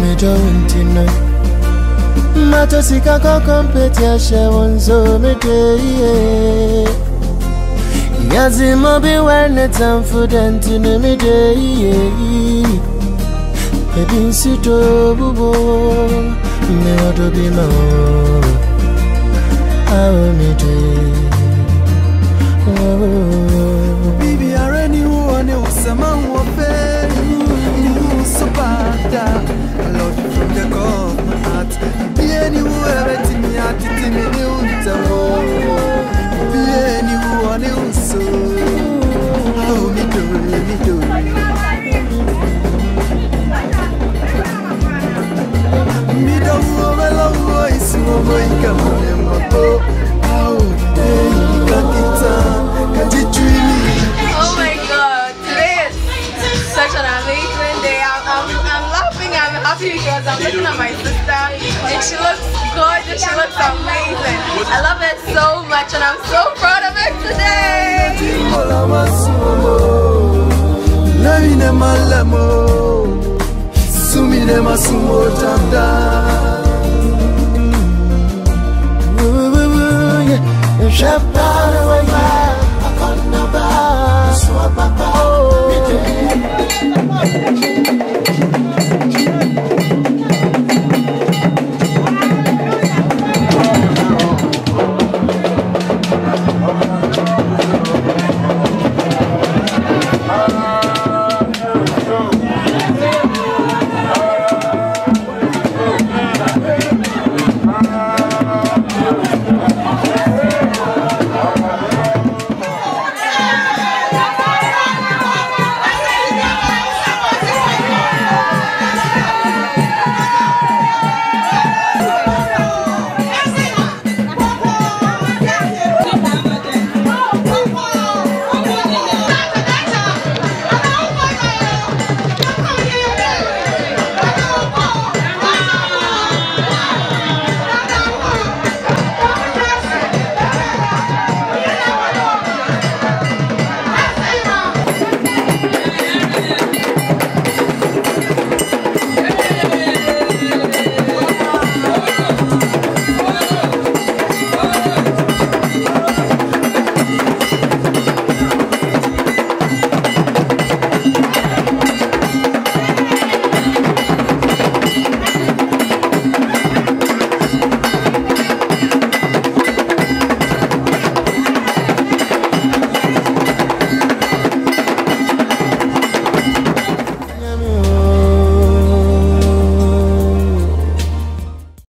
mitowintina matosika kokompeti yashewonzo mideye yazimobiwernetamfudentini mideye Ebin si to bubo Me wa to bima Awa mi to you girls. I'm looking at my sister and she looks gorgeous. She looks amazing. I love her so much and I'm so proud of her today. Thank you.